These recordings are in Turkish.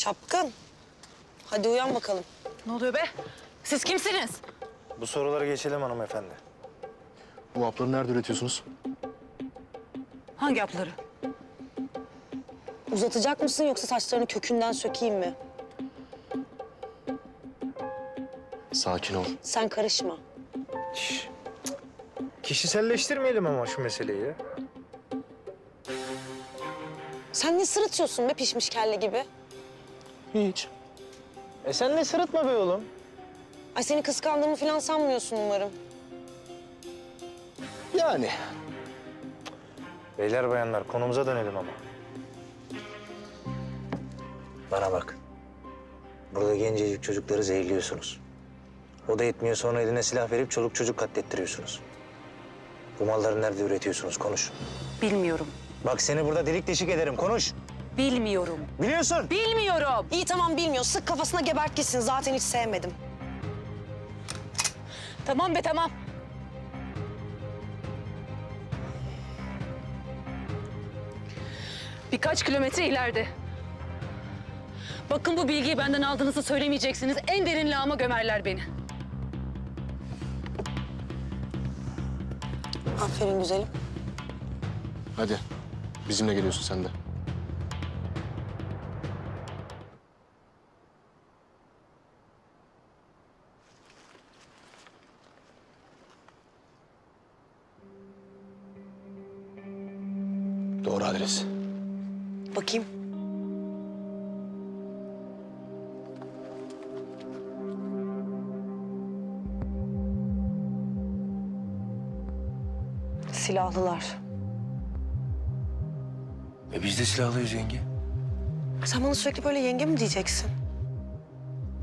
Çapkın. Hadi uyan bakalım. Ne oluyor be? Siz kimsiniz? Bu soruları geçelim hanımefendi. Bu hapları nerede üretiyorsunuz? Hangi hapları? Uzatacak mısın yoksa saçlarını kökünden sökeyim mi? Sakin ol. Sen karışma. Şş. Kişiselleştirmeyelim ama şu meseleyi. Sen ne sırıtıyorsun be pişmiş kelle gibi? Hiç. E sen ne sırıtma be oğlum. Ay seni kıskandığımı falan sanmıyorsun umarım. Yani. Beyler bayanlar konumuza dönelim ama. Bana bak. Burada gencecik çocukları zehirliyorsunuz. O da yetmiyor sonra eline silah verip çoluk çocuk katlettiriyorsunuz. Bu malları nerede üretiyorsunuz? Konuş. Bilmiyorum. Bak seni burada delik deşik ederim. Konuş. Bilmiyorum. Biliyorsun. Bilmiyorum. İyi tamam bilmiyor. Sık kafasına gebert gitsin. Zaten hiç sevmedim. Tamam be tamam. Birkaç kilometre ileride. Bakın bu bilgiyi benden aldığınızı söylemeyeceksiniz. En derin lağıma gömerler beni. Aferin güzelim. Hadi. Bizimle geliyorsun sen de. Doğru adres. Bakayım. Silahlılar. E biz de silahlıyız yenge. Sen bana sürekli böyle yenge mi diyeceksin?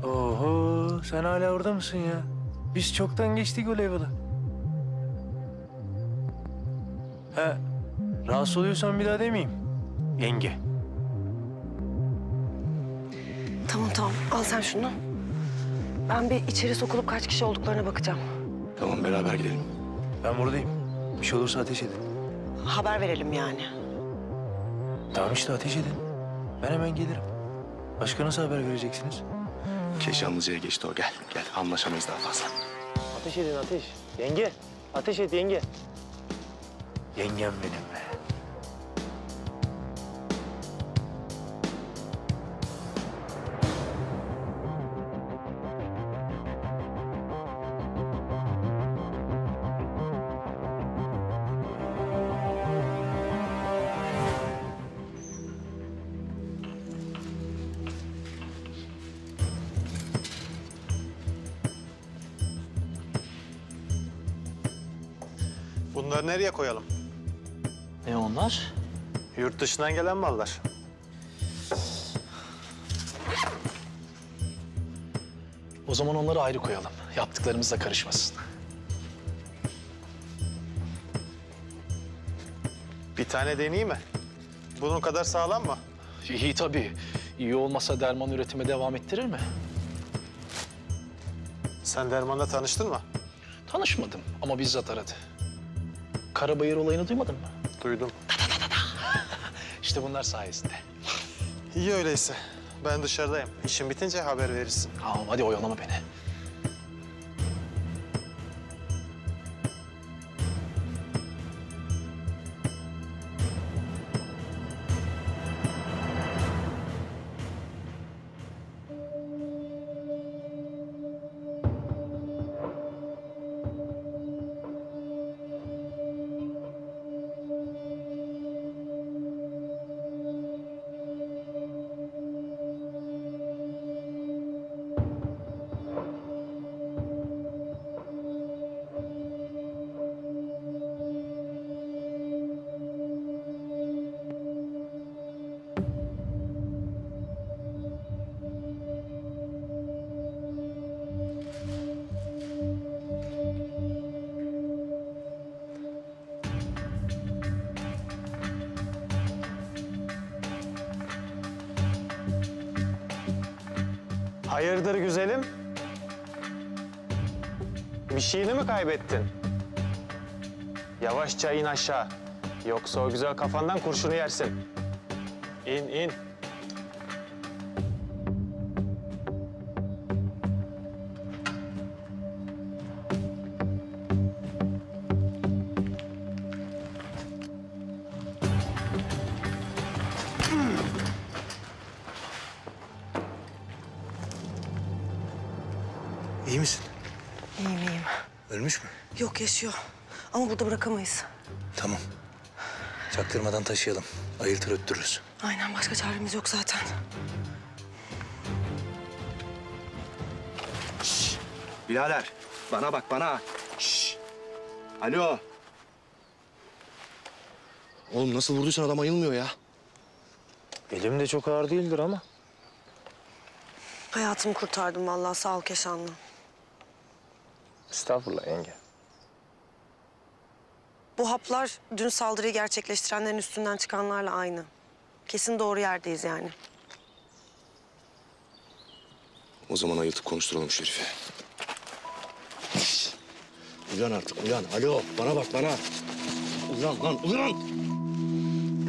Oho sen hala orada mısın ya? Biz çoktan geçtik o level'ı. He, rahatsız oluyorsan bir daha demeyeyim. Yenge. Tamam tamam. Al sen şunu. Ben bir içeri sokulup kaç kişi olduklarına bakacağım. Tamam beraber gidelim. Ben buradayım. Bir şey olursa ateş edin. Haber verelim yani. Tamam işte ateş edin. Ben hemen gelirim. Başka nasıl haber vereceksiniz? Keşanlıca'ya geçti o. Gel, gel. Anlaşamayız daha fazla. Ateş edin ateş. Yenge. Ateş et yenge. Yengem benim Bunları nereye koyalım? Ne onlar? Yurt dışından gelen mallar. O zaman onları ayrı koyalım. Yaptıklarımız da karışmasın. Bir tane deneyeyim mi? Bunun kadar sağlam mı? İyi tabii. İyi olmasa derman üretime devam ettirir mi? Sen dermanla tanıştın mı? Tanışmadım ama bizzat aradı. Karabayır olayını duymadın mı? Duydum. İşte bunlar sayesinde. İyi öyleyse. Ben dışarıdayım. İşin bitince haber verirsin. Tamam hadi oyalama beni. Hayırdır güzelim? Bir şeyini mi kaybettin? Yavaşça in aşağı. Yoksa o güzel kafandan kurşunu yersin. İn, in. Ölmüş mü? Yok yaşıyor. Ama burada bırakamayız. Tamam. Çaktırmadan taşıyalım. Ayıltır öttürürüz. Aynen başka çaremiz yok zaten. Birader bana bak bana. Şşş. Alo. Oğlum nasıl vurduysan adam ayılmıyor ya. Elim de çok ağır değildir ama. Hayatımı kurtardım vallahi sağ ol Keşanlı. Estağfurullah yenge. Bu haplar dün saldırıyı gerçekleştirenlerin üstünden çıkanlarla aynı. Kesin doğru yerdeyiz yani. O zaman ayıltıp konuşturalım. Şşş. Uyan artık uyan. Alo bana bak bana. Uyan lan uyan.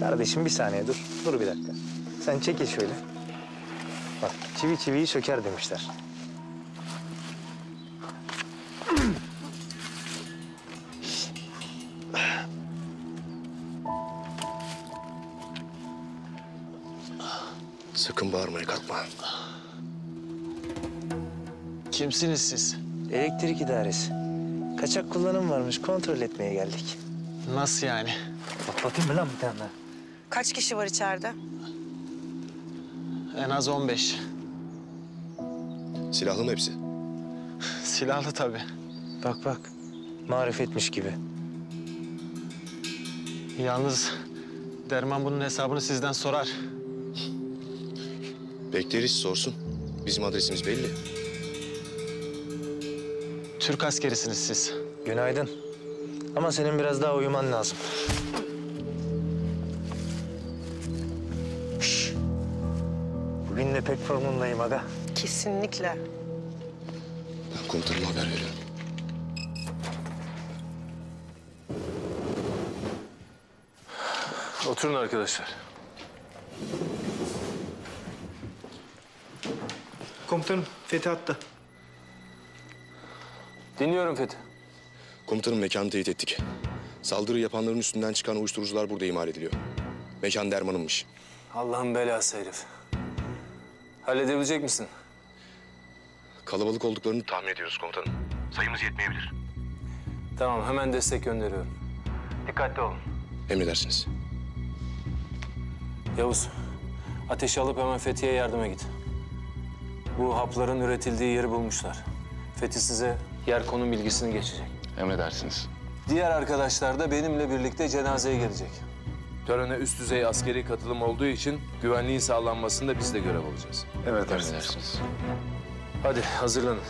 Kardeşim bir saniye dur. Dur bir dakika. Sen çekil şöyle. Bak çivi çiviyi söker demişler. Sakın bağırmaya kalkma. Kimsiniz siz? Elektrik idaresi. Kaçak kullanım varmış. Kontrol etmeye geldik. Nasıl yani? Patlatayım mı lan bir tane daha? Kaç kişi var içeride? En az 15. Silahlı mı hepsi? Silahlı tabii. Bak bak. Marifetmiş gibi. Yalnız Derman bunun hesabını sizden sorar. Bekleriz sorsun. Bizim adresimiz belli. Türk askerisiniz siz. Günaydın. Ama senin biraz daha uyuman lazım. Şş. Bugün de pek formundayım aga. Kesinlikle. Ben komutanıma haber veriyorum. Oturun arkadaşlar. Komutanım Fethi hatta. Dinliyorum Fethi. Komutanım mekanı teyit ettik. Saldırı yapanların üstünden çıkan uyuşturucular burada imal ediliyor. Mekan Derman'ınmış. Allah'ın belası herif. Halledebilecek misin? Kalabalık olduklarını tahmin ediyoruz komutanım. Sayımız yetmeyebilir. Tamam hemen destek gönderiyorum. Dikkatli olun. Emredersiniz. Yavuz, ateşi alıp hemen Fethi'ye yardıma git. Bu hapların üretildiği yeri bulmuşlar. Fethi size yer konum bilgisini geçecek. Emredersiniz. Diğer arkadaşlar da benimle birlikte cenazeye gelecek. Törene üst düzey askeri katılım olduğu için güvenliğin sağlanmasında biz de görev alacağız. Emredersiniz. Hadi hazırlanın.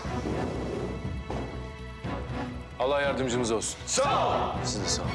Allah yardımcımız olsun. Sağ ol. Siz de sağ olun.